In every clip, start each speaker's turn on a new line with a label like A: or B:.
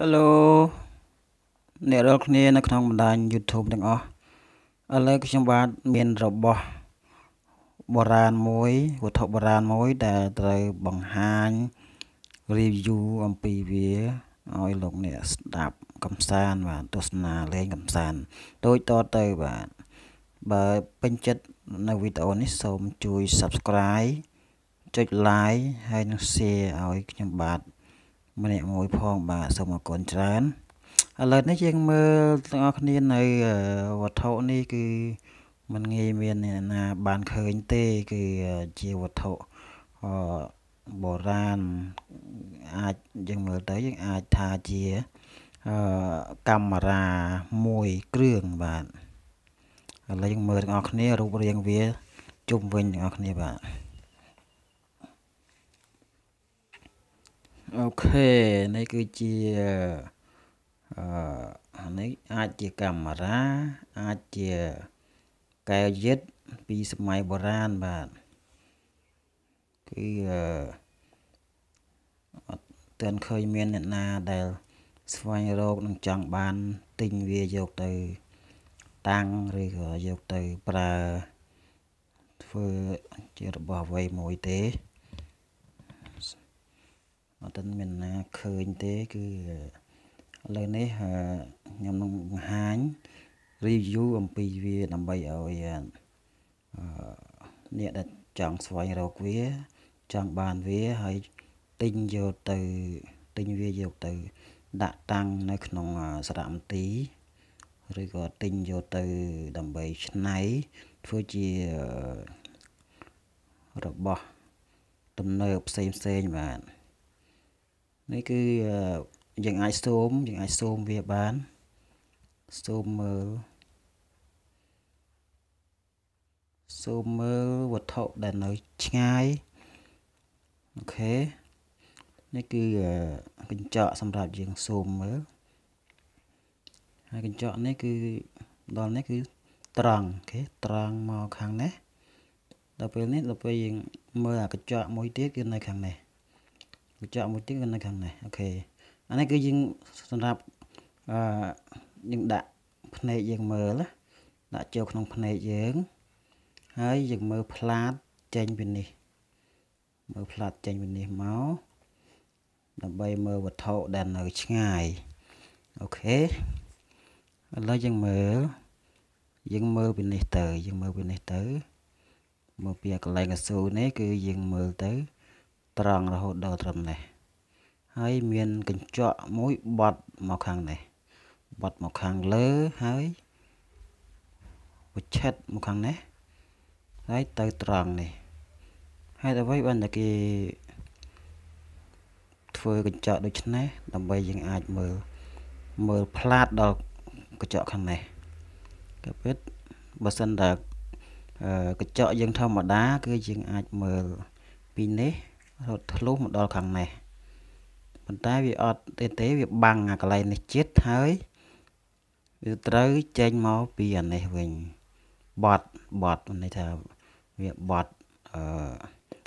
A: Hello អ្នករាល់គ្នានៅក្នុងបណ្ដាញ YouTube ទាំងអស់ឥឡូវខ្ញុំបាទមានរបស់បុរាណមួយវត្ថុបុរាណមួយដែលត្រូវបង្ហាញ review អំពីវាឲ្យលោកអ្នកស្ដាប់កំសាន្តបាទទស្សនាលេងកំសាន្តដូចតទៅបាទបើពេញចិត្តនៅវីដេអូនេះសូមជួយ Subscribe ចុច Like ហើយនិង Share ឲ្យខ្ញុំបាទ ម្នាក់មួយផងបាទសូមអរគុណច្រើនឥឡូវនេះយើងមើលទាំងអស់គ្នានៅវត្ថុនេះគឺมันងាយមានអ្នកណាបានឃើញទេ គឺជាវត្ថុអបុរាណអាចយើងមើលទៅយើងអាចថាជាអកាមេរ៉ាមួយគ្រឿងបាទឥឡូវយើងមើលទាំងអស់គ្នារូបរាងវាជុំវិញទាំងអស់គ្នាបាទ អូខេនេះគឺជាអឺនេះអាចជាកាមេរ៉ាអាចជាកែវយិតពីសម័យបុរាណបាទគឺអត់ទាន់ឃើញមានអ្នកណាដែល ស្វែងរកនិងចង់បានទិញវាយកទៅ តាំងឬក៏យកទៅប្រើធ្វើជារបស់អ្វីមួយទេ អត់ទាន់មានណាឃើញទេគឺឥឡូវនេះខ្ញុំនឹងបង្ហាញ review អំពីវាដើម្បីឲ្យអ្នកដែលចង់ស្វែងរកវា ចង់បានវាហើយទិញយកទៅទិញវាយកទៅ ដាក់តាំងនៅក្នុងសារមន្ទីរឬក៏ទិញយកទៅដើម្បីឆ្នៃធ្វើជារបស់ទំនើបផ្សេងផ្សេងបាទ នេះគឺយើងអាចซูមយើងអាចซูមវាបានស៊ូមមើលស៊ូមមើលវត្ថុដែលនៅឆ្ងាយអូខេនេះគឺកញ្ចក់សម្រាប់យើងស៊ូមមើលហើយកញ្ចក់នេះគឺដល់នេះគឺត្រង់អូខេត្រង់មកខាងនេះដល់ពេលនេះដល់ពេលយើងមើលអាកញ្ចក់មួយទៀតគឺនៅខាងនេះ កញ្ចក់មួយទៀតគឺនៅខាងនេះអូខេអានេះគឺយើងសម្រាប់អឺយើងដាក់ភ្នែកយើងមើលដាក់ចូលក្នុងភ្នែកយើង ហើយយើងមើលផ្លាតចេញពីនេះមើលផ្លាតចេញពីនេះមកដើម្បីមើលវត្ថុដែលនៅឆ្ងាយអូខេឥឡូវយើងមើលយើងមើលពីនេះទៅយើងមើលពីនេះទៅមើលពីកន្លែងកស៊ូនេះគឺយើងមើលទៅ ត្រង់រហូតដល់ត្រឹមនេះហើយមានកញ្ចក់មួយបត់មកខាងនេះបត់មកខាងលើហើយវិឆិតមកខាងនេះហើយទៅត្រង់នេះហេតុអ្វីបានតែគេធ្វើកញ្ចក់ដូចនេះដើម្បីយើងអាចមើលមើលផ្លាតដល់កញ្ចក់ខាងនេះក៏ពិតបើសិនតែកញ្ចក់យើងធម្មតា គឺយើងអាចមើលពីនេះ រត់ធ្លុះមកដល់ខាងនេះប៉ុន្តែវាអត់ទេទេវាបាំងអាកន្លែងនេះចិត្តហើយវាត្រូវចេញមកពីអានេះវិញបត់បត់ន័យថាវាបត់អឺ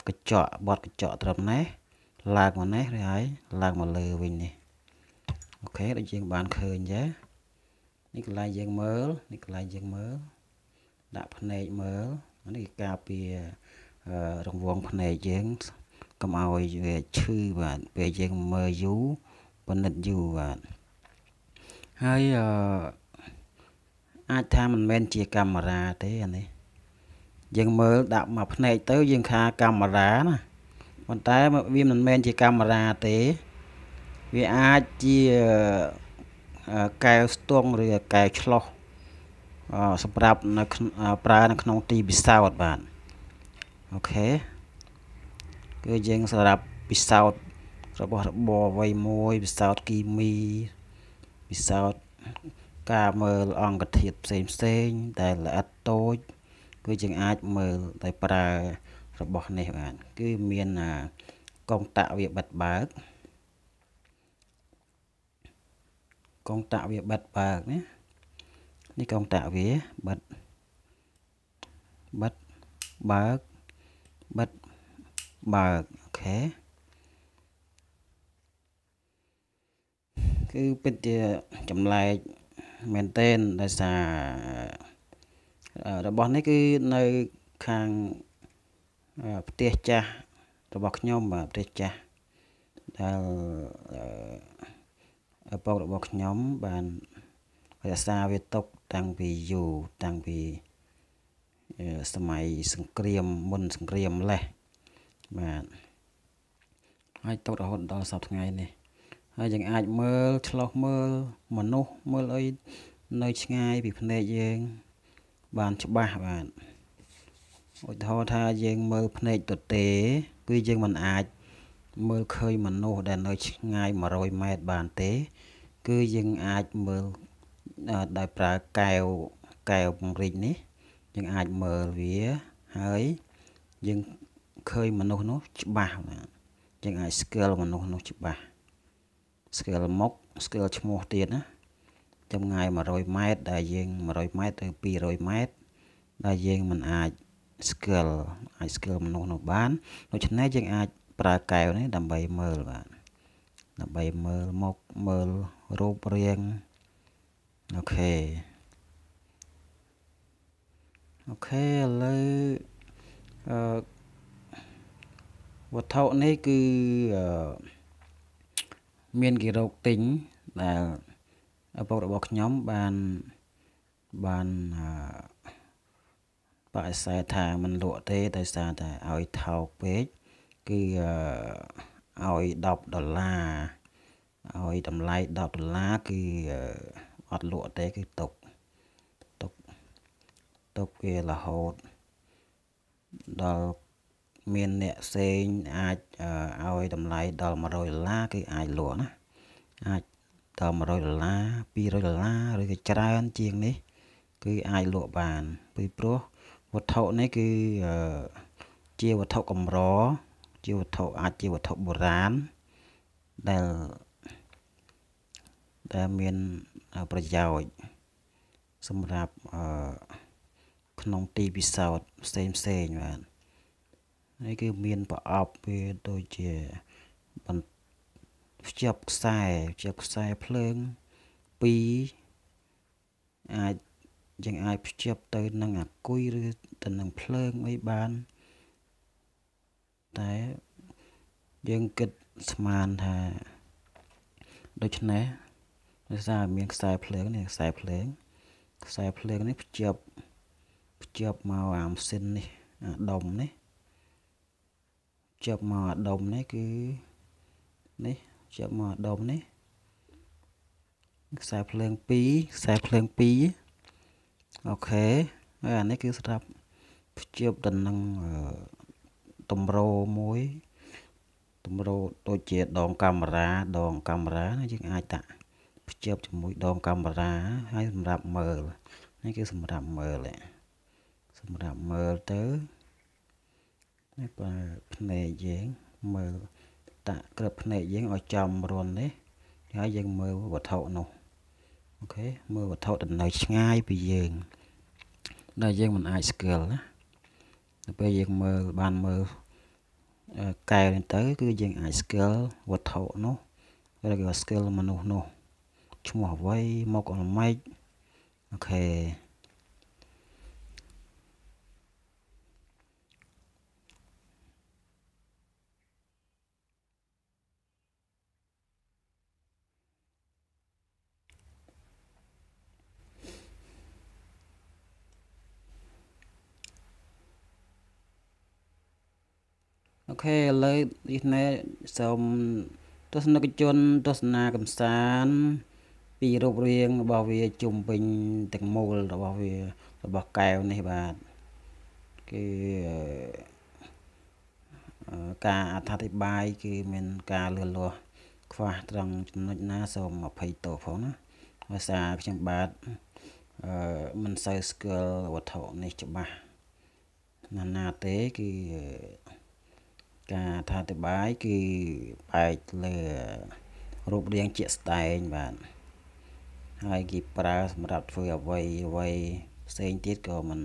A: កញ្ចក់បត់កញ្ចក់ត្រឹមនេះឡើងមកនេះឬហើយឡើងមកលើវិញនេះអូខេដូចយើងបានឃើញចានេះកន្លែងយើងមើលនេះកន្លែងយើងមើលដាក់ភ្នែកមើលនេះការពាររង្វង់ភ្នែកយើង កុំឲ្យវាឈឺបាទពេលយើងមើលយូរពិនិត្យយូរបាទហើយអឺអាចថាមិនមែនជាកាមេរ៉ាទេអានេះយើងមើលដាក់មកភ្នែកទៅយើងថាកាមេរ៉ាណាប៉ុន្តែវាមិនមែនជាកាមេរ៉ាទេ វាអាចជាកែវស្ទង់ឬកែវឆ្លោះសម្រាប់នៅប្រើនៅក្នុងទីពិសោធន៍បាទអូខេ គឺយើងសម្រាប់ពិសោធន៍របស់របរអ្វីមួយពិសោធន៍គីមីពិសោធន៍ការមើលអង្គធាតុផ្សេងផ្សេងដែលល្អិតតូច គឺយើងអាចមើលដោយប្រើរបស់នេះបាទគឺមានកងតាក់វាបិទបើកកងតាក់វាបិទបើកណានេះកងតាក់វាបិទបិទបើកបិទ បើកអូខេគឺគឺពិតជាចម្លែកមែនទែនដោយសាររបស់នេះគឺនៅខាងផ្ទះចាស់របស់ខ្ញុំបាទផ្ទះចាស់ដែលឪពុករបស់ខ្ញុំបានរក្សាវាទុកតាំងពីយូរតាំងពីសម័យសង្គ្រាមមុនសង្គ្រាមម្លេះ បាទហើយទុករហូតដល់សប្តាហ៍ថ្ងៃនេះហើយយើងអាចមើលឆ្លោះមើលមនុស្សមើលអីនៅឆ្ងាយពីភ្នែកយើង បានច្បាស់បាទឧទាហរណ៍ថាយើងមើលភ្នែកទទេគឺយើងមិនអាចមើលឃើញមនុស្សដែលនៅឆ្ងាយ100ម៉ែត្របានទេ គឺយើងអាចមើលដោយប្រើកែវកែវពង្រីកនេះយើងអាចមើលវាហើយយើង ឃើញមនុស្សនោះច្បាស់បាទយើងអាចស្គាល់មនុស្សនោះច្បាស់ស្គាល់មុខស្គាល់ឈ្មោះទៀតណាចម្ងាយ100ម៉ែត្រដែលយើង100ម៉ែត្រទៅ200ម៉ែត្រដែលយើងមិនអាចស្គាល់អាចស្គាល់មនុស្សនោះបានដូច្នេះយើងអាចប្រើកែវនេះដើម្បីមើលបាទដើម្បីមើលមុខមើលរូបរាង okay okay ឥឡូវអឺ វត្ថុនេះគឺអឺមានគេរកទិញដែលឪពុករបស់ខ្ញុំបានបានអឺបដិសេធថាมันលក់ទេដោយសារតែឲ្យថោកពេកគឺឲ្យ10ដុល្លារឲ្យតម្លៃ10ដុល្លារគឺអត់លក់ទេគឺຕົកຕົកຕົកវារហូតដល់ មានអ្នកផ្សេងអាចឲ្យតម្លៃដល់100ដុល្លារគឺអាចលក់ណាអាចដល់100ដុល្លារ200ដុល្លារឬក៏ច្រើនជាងនេះ គឺអាចលក់បានពីព្រោះវត្ថុនេះគឺជាវត្ថុកម្រជាវត្ថុអាចជាវត្ថុបុរាណដែលដែលមានប្រយោជន៍សម្រាប់ក្នុងទីពិសោធន៍ផ្សេងផ្សេងបាទ ហើយគឺមានប្រអប់វាដូចជាបន្ភ្ជាប់ខ្សែភ្ជាប់ខ្សែភ្លើង2អាចយើងអាចភ្ជាប់ទៅនឹងអាគុយឬទៅនឹងភ្លើងអីបានតែយើងគិតស្មានថាដូច្នេះដោយសារមានខ្សែភ្លើងនេះខ្សែភ្លើងខ្សែភ្លើងនេះភ្ជាប់ភ្ជាប់មកអាម៉ាស៊ីននេះអាដុំនេះភ្ជាប់មកអាដុំនេះគឺនេះភ្ជាប់មកអាដុំនេះខ្សែភ្លើង2ខ្សែភ្លើង2អូខេហើយអានេះគឺសម្រាប់ភ្ជាប់ទៅនឹងតម្រោមួយតម្រោដូចជាដងកាមេរ៉ាដងកាមេរ៉ាយើងអាចដាក់ភ្ជាប់ជាមួយដងកាមេរ៉ាហើយសម្រាប់មើលនេះគឺសម្រាប់មើលសម្រាប់មើលទៅនេះ បើភ្នែកយើងមើលតាក់ក្រឹបភ្នែកយើងឲ្យចំរួននេះហើយយើងមើលវត្ថុនោះអូខេមើលវត្ថុដែលនៅឆ្ងាយពីយើងដែលយើងមិនអាចស្គាល់ណាដល់ពេលយើងមើលបានមើលកែនេះទៅគឺយើងអាចស្គាល់វត្ថុនោះឬក៏ស្គាល់មនុស្សនោះឈ្មោះអ្វីមកអលម៉េចអូខេ ខេឥឡូវនេះសូមទស្សនិកជនទស្សនាកំសាន្តពីរូបរាងរបស់វាជុំវិញទាំងមូលរបស់វារបស់កែវនេះបាទគឺការអធិប្បាយគឺមានការលឺលាស់ខ្វះត្រង់ចំណុចណាសូមអភ័យទោសផងណាដោយសារខ្ញុំបាទអឺមិនសូវស្គាល់វត្ថុនេះច្បាស់ណាស់ណាទេគឺ ការអត្ថាធិប្បាយគឺបែកលើរូបរាងជាក់ស្ដែងបាទហើយគេប្រើសម្រាប់ធ្វើអ្វីអ្វីផ្សេងទៀតក៏មិន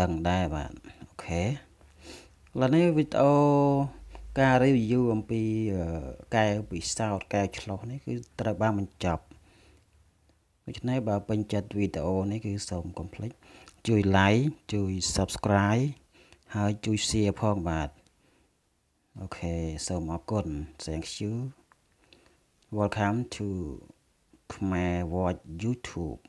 A: ដឹងដែរបាទអូខេឥឡូវនេះវីដេអូការ review អំពីកែវពិសោធន៍កែវឆ្លោះនេះគឺត្រូវបានបញ្ចប់ដូច្នេះបើពេញចិត្តវីដេអូនេះគឺសូមកុំភ្លេចជួយ like ជួយ subscribe ហើយជួយ share ផងបាទ Okay, โอเค សូមអរគុណ Thank you. Welcome to Khmer Watch YouTube.